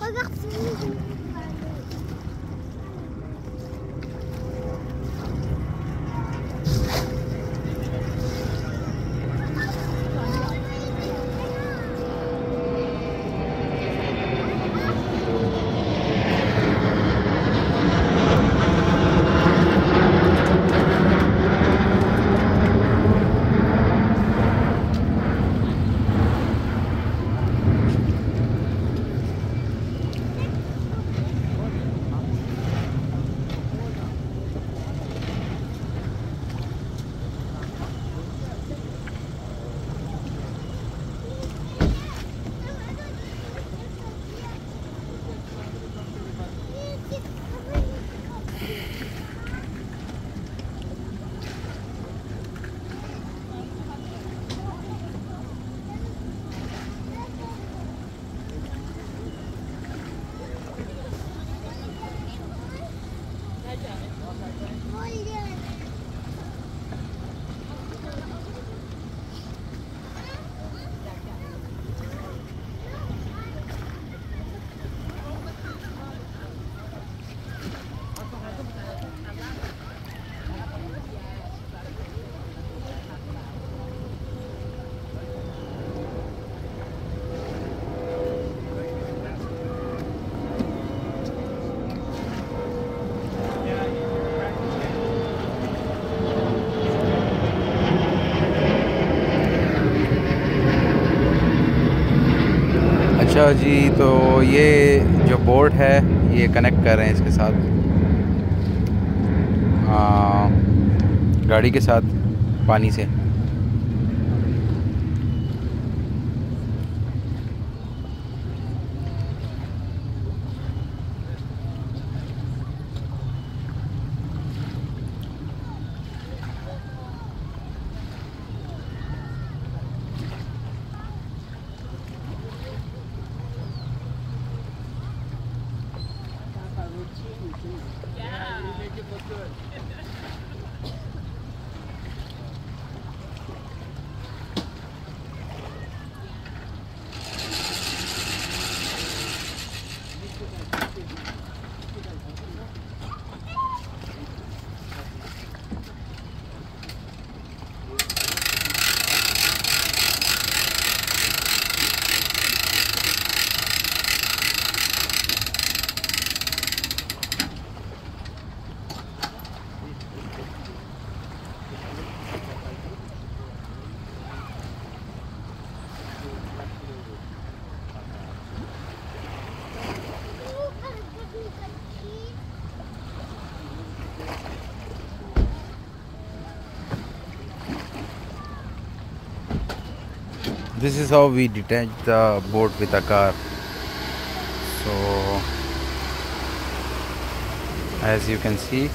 Regarde, お疲れさまです。अच्छा जी तो ये जो बोर्ड है ये कनेक्ट कर रहे हैं इसके साथ। आ, गाड़ी के साथ पानी से। Yeah. yeah you make it look good. this is how we detach the boat with a car. So as you can see